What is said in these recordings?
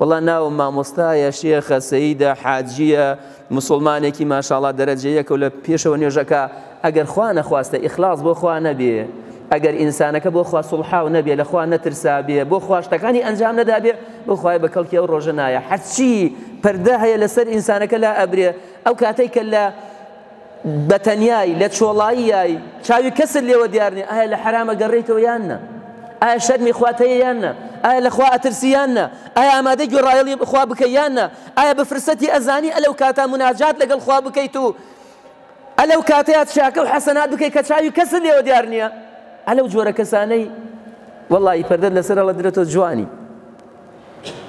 وڵا ناو مامۆستایە شێخە سەیدە حاجیە مسلمانێکی ماشاڵا دەرەجەیەکە و لە پێشەوە نوێژەکە ئەگەر خوا نەخواستە ئیخلاص بۆ خوا نەبێ. ئەگەر ئینسانەکە بۆ خوا سڵحاو نەبێ لە خوا نەترسا بێ بۆ خواشتەکانی ئەنجام نەدابێ بۆ خوای بە کەڵکی ئەو ڕۆژە نایە. هەرچی پەردە هەیە لەسەر ئینسانەکە لا ئەبرێ. ئەو کاتێک کە لە بەتەنیایی لە چۆڵاییایی چاوی کەسر لێوە دیارنی ئایا لە حرامە گەڕێیتەوە یاننا ئایا شەرمی خواتەیە یاننا ئایا لە خوا ئەترسیاننا ئایا ئامادەی گۆڕایڵی بخوا بکە یاننا ئایا بە فرسەتی ئەزانی ئەلەو کاتا مناجات لەگەڵ خوا بکەیت و ئەلەو کاتەیە شاکە و حەسەنات بکەیت کە چاوی کەسر لێوە دیار نییە ئەلەو جۆرە کەسانەی والله پەردە لەسەر لە درێتەوە جوانی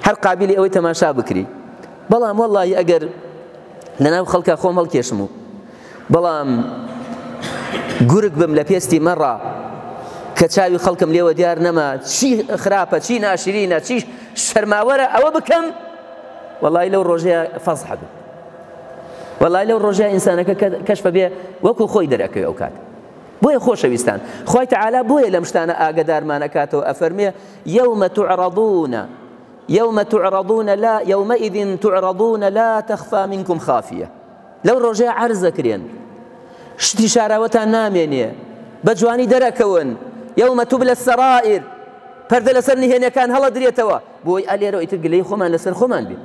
هەر قابلی ئەوەی تەماشا بکری بەڵام والله ئەگەر لەناو خەڵکە خۆم بم لە پێستی کە چاوی خەڵکم لێوە دیار نەما چی خراپە چی ناشرینە چی شەرماوەرە ئەوە بکەم وڵی لەو ڕۆژەیە فەز حەب وڵی لەو ڕۆژەیە ئینسانەکە کەشفە بێ وەکو خۆی دەرەکەی ئەو کات بۆیە خۆشەویستان خۆی تعالا بۆیە لەم شتانە ئاگدارمانەکاتەوە ئەفەرمێ یومە يوم تعرضون لا يومئذ تعرضون لا تخفى منكم خافية. لەو ڕۆژەیە عرزەکرێن شتی شاراوەتان نامێنێ بە جوانی دەرەکەون یومە تو لە سەرائر پەردە لەسەر نهێنەکان هەڵە درێتەوە بۆی ئەلێرە ئیتر گلەی خۆمان لەسەر خۆمان بێ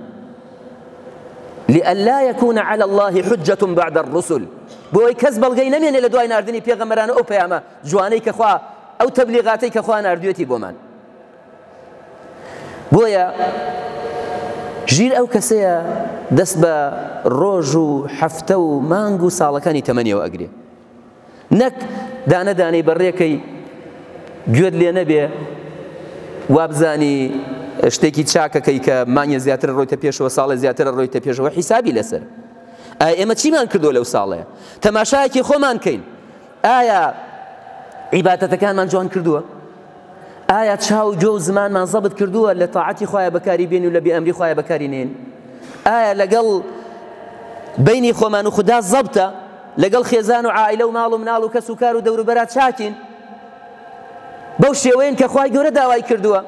لئلا يكون على الله حجة بعد الرسل. بۆی کەس بەڵگەی نمێنێ لە دوای نردنی پێغەمەرانە ئەو پەیامە جوانەی کەخوا ئەو تەبلیغاتی کەخوا نردوێتی بۆمان بۆیە ژیر ئەو کەسەیە دەست بە ڕۆژ و هەفتە و مانگ و ساڵەکانی تەمەنیەوە ئەگرێ نەک دانەدانەی بەڕێکەی گوێت لێ نەبێ. وابزانی شتێکی چاکەکەی کە مانیە زیاتر ڕۆیتە پێشەوە ساڵە زیاتر ڕۆیتە پێشەوە حیسابی لەسەر. ئێمە چیمان کردو لەو ساڵەیە تەماشایەکی خۆمان کەین. ئایا عیباتەتەکانمان جوان کردووە؟ ئایا چاو جۆ زمانمان زەبت کردووە لە تاعاتی خخوای بەکاری بێن و لە بێ ئەمری خخوای بەکاری نێن؟ ئایا لەگەڵ بینی خۆمان و خوددا زەبتە؟ لەگەڵ خێزان و عیلە و ماڵ و مناڵ و کەس و کار و دەوروبەرات چاکین؟ بەو شێوەیەن کە خخوای گەورە داوای کردووە.